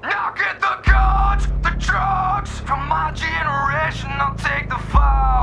Now get the guns, the drugs from my generation. I'll take the fall,